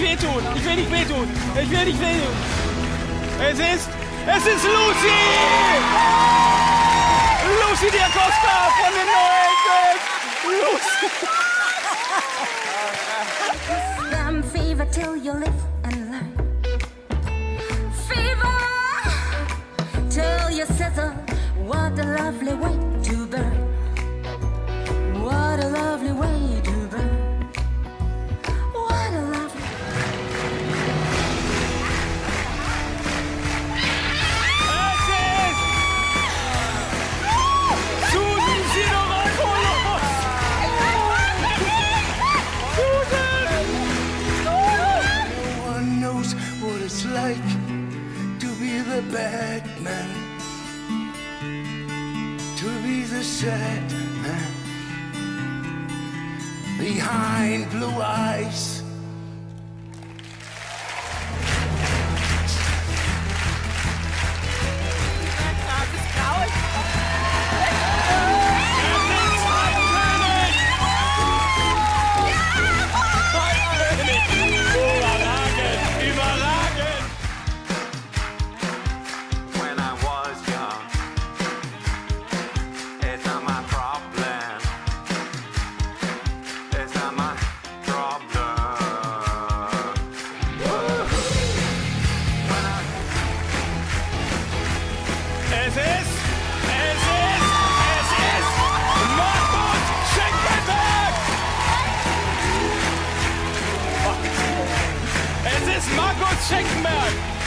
nicht wehtun. Ich will nicht wehtun. Ich will nicht wehtun. Es ist, es ist Lucy! Lucy Diakovska von den Noel Lucy! Slam fever till you live and learn. Fever till you sizzle. What a lovely way be the bad man, to be the sad man behind blue eyes. Es ist, es ist, es ist Marcus Schenkenberg! Es ist Marcus Schenkenberg!